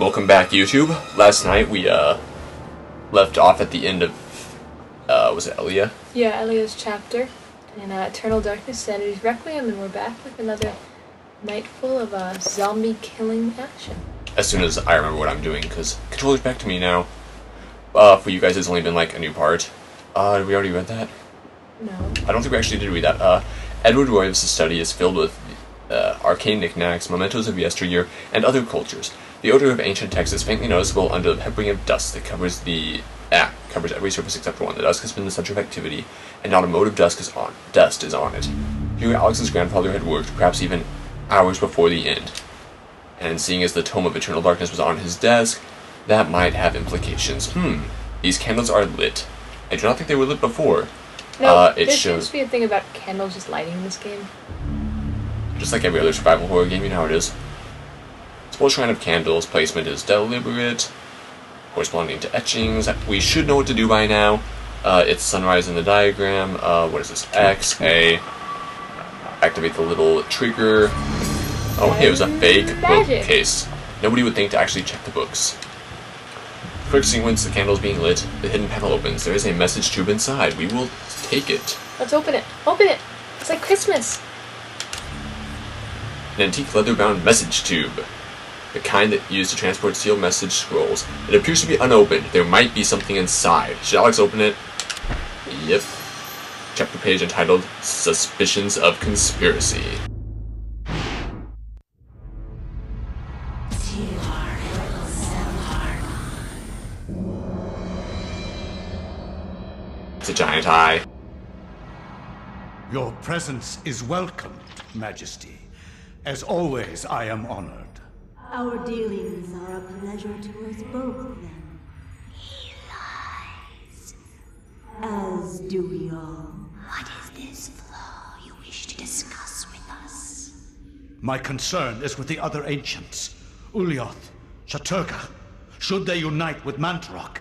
Welcome back, YouTube. Last night we uh left off at the end of uh was it Elia? Yeah, Elia's chapter in uh, Eternal Darkness, Sanity's Requiem, and we're back with another night full of uh, zombie killing action. As soon as I remember what I'm doing, because controller's back to me now. Uh, for you guys, it's only been like a new part. Uh, did we already read that? No. I don't think we actually did read that. Uh, Edward Roivas' study is filled with uh, arcane knickknacks, mementos of yesteryear, and other cultures. The odor of ancient texts is faintly noticeable under the peppering of dust that covers the ah, covers every surface except for one. The dusk has been the center of activity, and not a mote of dusk is on dust is on it. Here, Alex's grandfather had worked, perhaps even hours before the end. And seeing as the tome of eternal darkness was on his desk, that might have implications. Hmm. These candles are lit. I do not think they were lit before. No, Uh, it there shows- seems to be a thing about candles just lighting in this game. Just like every other survival horror game, you know how it is. Small shrine of candles, placement is deliberate, corresponding to etchings. We should know what to do by now. Uh, it's sunrise in the diagram. Uh, what is this? X, A. Activate the little trigger. Oh, hey, it was a fake bookcase. Nobody would think to actually check the books. Quick sequence, the candles being lit, the hidden panel opens. There is a message tube inside. We will take it. Let's open it. Open it. It's like Christmas. an antique leather-bound message tube. The kind that used to transport sealed message scrolls. It appears to be unopened. There might be something inside. Should Alex open it? Yep. Chapter page entitled Suspicions of Conspiracy. It's a giant eye. Your presence is welcomed, Majesty. As always, I am honored. Our dealings are a pleasure to us both, then. He lies. As do we all. What is this flaw you wish to discuss with us? My concern is with the other ancients. Ulyaoth, Chattur'gha. Should they unite with Mantorok,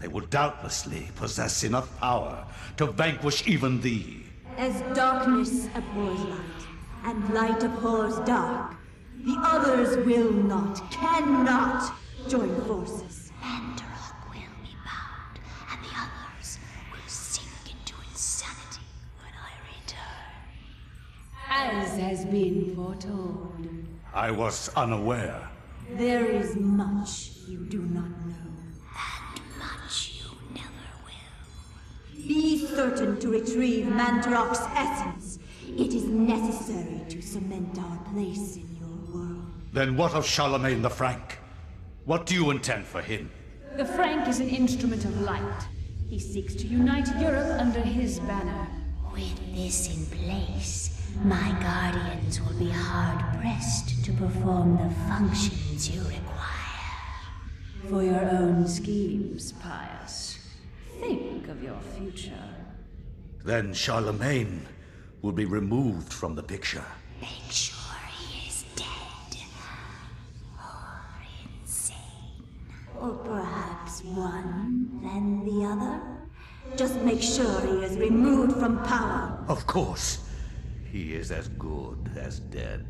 they will doubtlessly possess enough power to vanquish even thee. As darkness abhors light, and light abhors dark, the others will not, cannot join forces. Mantorok will be bound, and the others will sink into insanity when I return. As has been foretold. I was unaware. There is much you do not know. And much you never will. Be certain to retrieve Mantorok's essence. It is necessary to cement our place in your world. Then what of Charlemagne the Frank? What do you intend for him? The Frank is an instrument of light. He seeks to unite Europe under his banner. With this in place, my guardians will be hard pressed to perform the functions you require. For your own schemes, Pious. Think of your future. Then Charlemagne will be removed from the picture. Make sure he is dead. Or insane. Or perhaps one, then the other? Just make sure he is removed from power. Of course, he is as good as dead.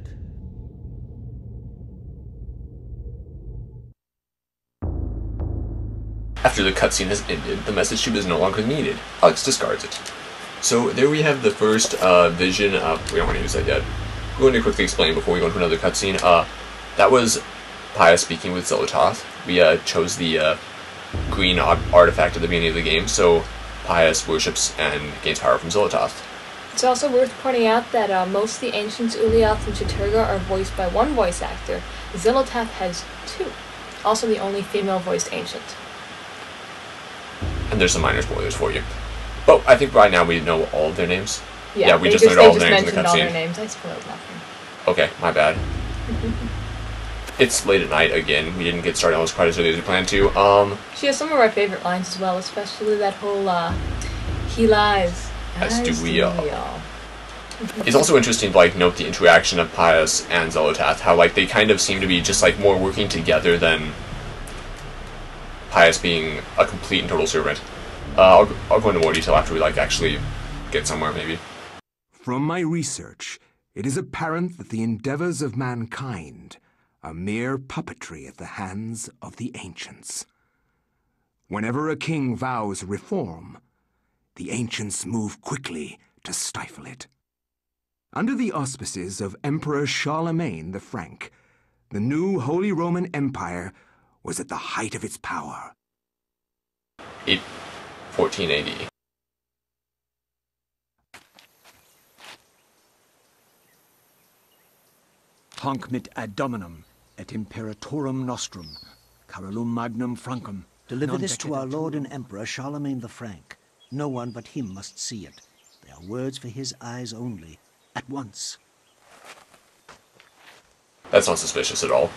After the cutscene has ended, the message tube is no longer needed. Alex discards it. So there we have the first uh, vision of. We don't want to use that yet. We're going to quickly explain before we go into another cutscene. Uh, that was Pia speaking with Xel'lotath. We uh, chose the uh, green art- artifact at the beginning of the game, so Pious worships and gains power from Xel'lotath. It's also worth pointing out that uh, most of the ancients, Ulyaoth and Chattur'gha, are voiced by one voice actor. Xel'lotath has two. Also the only female-voiced ancient. And there's some minor spoilers for you. But I think by now we know all of their names. Yeah, we they just learned they all the names in the all their cutscene. names. I spoiled nothing. Okay, my bad. it's late at night again. We didn't get started almost quite as early as we planned to. Um, She has some of our favorite lines as well, especially that whole uh, "He lies." As do we all. all. it's also interesting to like note the interaction of Pious and Xel'lotath. How like they kind of seem to be just like more working together than Pious being a complete and total servant. Uh, I'll, I'll go into more detail after we like actually get somewhere maybe. From my research, it is apparent that the endeavors of mankind a mere puppetry at the hands of the ancients. Whenever a king vows reform, the ancients move quickly to stifle it. Under the auspices of Emperor Charlemagne the Frank, the new Holy Roman Empire was at the height of its power. 8, 14 AD. Mit ad dominum et imperatorum nostrum, Carolum magnum francum. Deliver this to our Lord and Emperor Charlemagne the Frank. No one but him must see it. They are words for his eyes only. At once. That's not suspicious at all.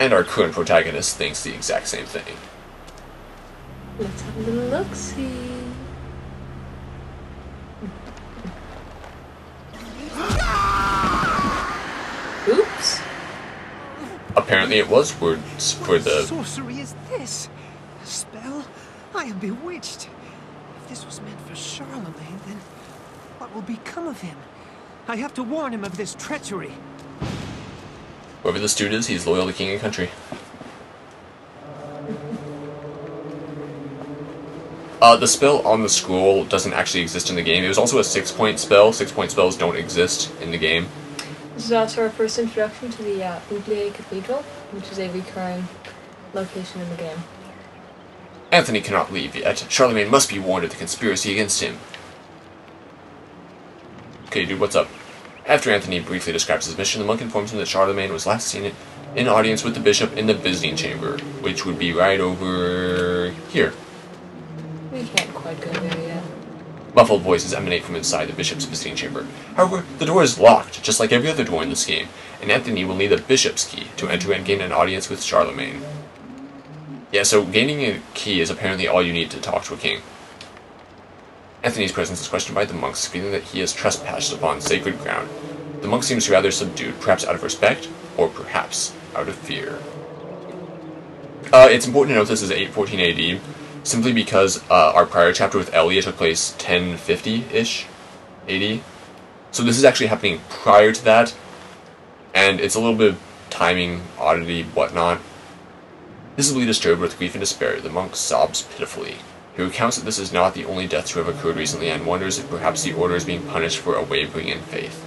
And our current protagonist thinks the exact same thing. Let's have a little look Apparently, it was words for the. What sorcery is this? A spell? I am bewitched. If this was meant for Charlemagne, then what will become of him? I have to warn him of this treachery. Whoever this dude is, he's loyal to king and country. Uh, the spell on the scroll doesn't actually exist in the game. It was also a six-point spell. Six-point spells don't exist in the game. This is also our first introduction to the uh, Oubliette Cathedral, which is a recurring location in the game. Anthony cannot leave yet. Charlemagne must be warned of the conspiracy against him. Okay, dude, what's up? After Anthony briefly describes his mission, the monk informs him that Charlemagne was last seen in audience with the bishop in the visiting chamber, which would be right over here. We can't quite go there yet. Muffled voices emanate from inside the bishop's visiting chamber. However, the door is locked, just like every other door in this game, and Anthony will need the bishop's key to enter and gain an audience with Charlemagne. Yeah, so gaining a key is apparently all you need to talk to a king. Anthony's presence is questioned by the monks, feeling that he has trespassed upon sacred ground. The monk seems rather subdued, perhaps out of respect, or perhaps out of fear. Uh, it's important to note this is 814 AD, simply because uh, our prior chapter with Elia took place 1050-ish AD. So this is actually happening prior to that, and it's a little bit of timing, oddity, whatnot. Visibly disturbed with grief and despair, the monk sobs pitifully. He recounts that this is not the only death to have occurred recently and wonders if perhaps the order is being punished for a wavering in faith.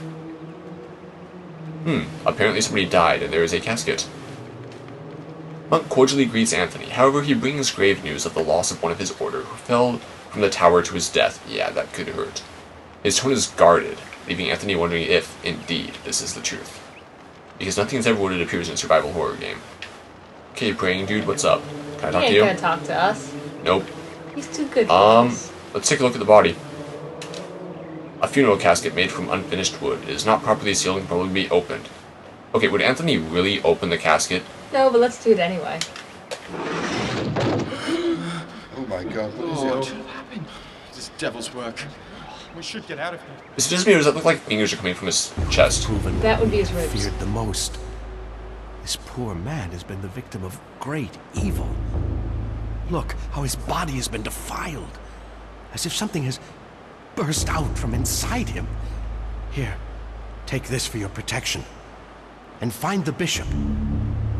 Hmm, apparently somebody died and there is a casket. Monk cordially greets Anthony, however, he brings grave news of the loss of one of his order who fell from the tower to his death. Yeah, that could hurt. His tone is guarded, leaving Anthony wondering if, indeed, this is the truth. Because nothing is ever what it appears in a survival horror game. Okay, praying dude, what's up? Can I talk to you? gonna talk to us. Nope. He's too good for Um, this. let's take a look at the body. A funeral casket made from unfinished wood. It is not properly sealed and can probably be opened. Okay, would Anthony really open the casket? No, but let's do it anyway. Oh my god, what is Lord. it? This devil's work. We should get out of here. Is it just me or does it look like fingers are coming from his chest? Proven That would be his ribs. feared the most. This poor man has been the victim of great evil. Look how his body has been defiled, as if something has burst out from inside him. Here, take this for your protection. And find the bishop.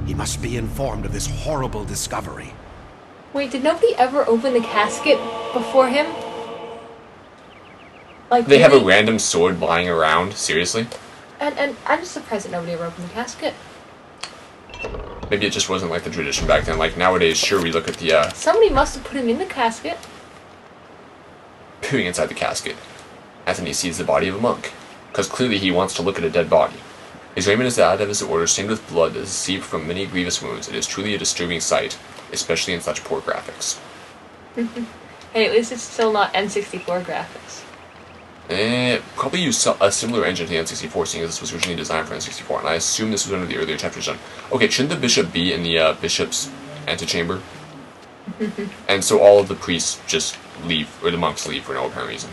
He must be informed of this horrible discovery. Wait, did nobody ever open the casket before him? Like They have a random sword lying around, seriously? And and I'm just surprised that nobody ever opened the casket. Maybe it just wasn't like the tradition back then. Like nowadays, sure, we look at the uh, Somebody must have put him in the casket. peering inside the casket. Anthony sees the body of a monk, because clearly he wants to look at a dead body. His raiment is that of his order, stained with blood that has seeped from many grievous wounds. It is truly a disturbing sight, especially in such poor graphics. Hey, at least it's still not N64 graphics. Eh, probably use a similar engine to the N64, seeing as this was originally designed for N64, and I assume this was one of the earlier chapters done. Okay, shouldn't the bishop be in the uh, bishop's antechamber? and so all of the priests just leave, or the monks leave for no apparent reason.